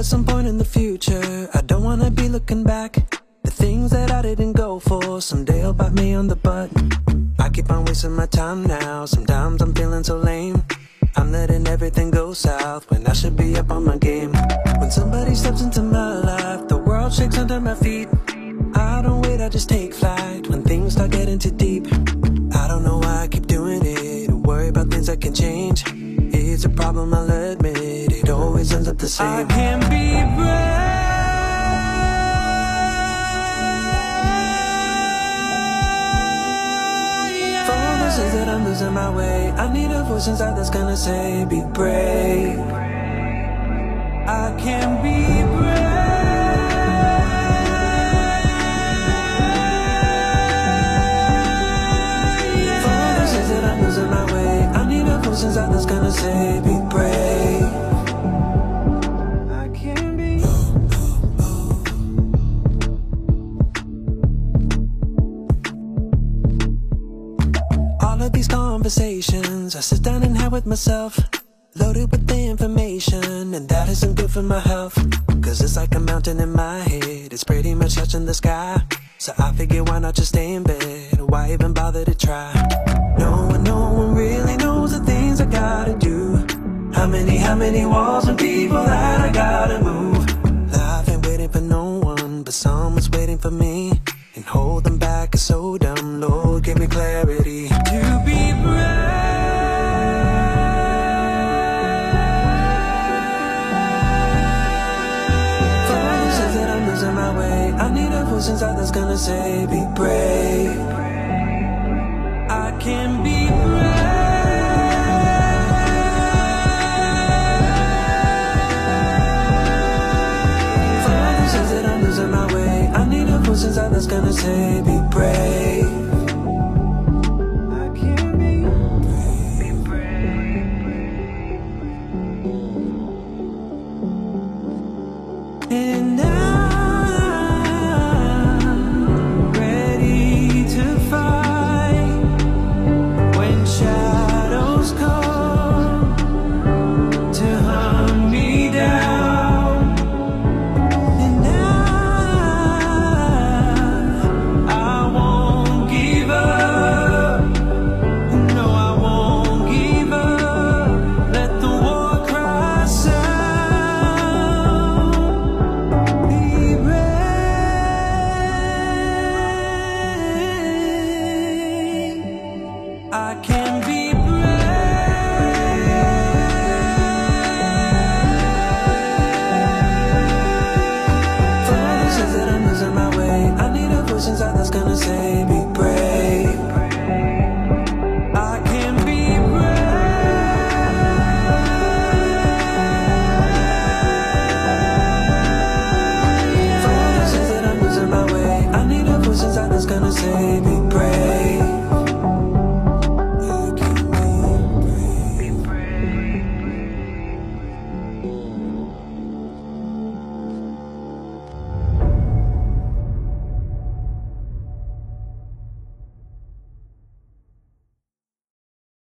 at some point in the future, I don't wanna be looking back. The things that I didn't go for, someday will bite me on the butt. I keep on wasting my time now, sometimes I'm feeling so lame. I'm letting everything go south when I should be up on my game. When somebody steps into my life, the world shakes under my feet. I don't wait, I just take flight when the same. I can be brave. For all the sins that I'm losing my way, I need a voice inside that's gonna say, be brave. I can be these conversations. I sit down and have with myself Loaded with the information And that isn't good for my health. Cause it's like a mountain in my head. It's pretty much touching the sky. So I figure why not just stay in bed? Why even bother to try? No one, no one really knows the things I gotta do. How many, how many walls and people that I gotta move? Life ain't waiting for no one But someone's waiting for me And them back is so dumb. Lord, give me clarity. To be brave. For all the sins that I'm losing my way. I need a voice inside that's gonna say Be brave. I can gonna say be brave.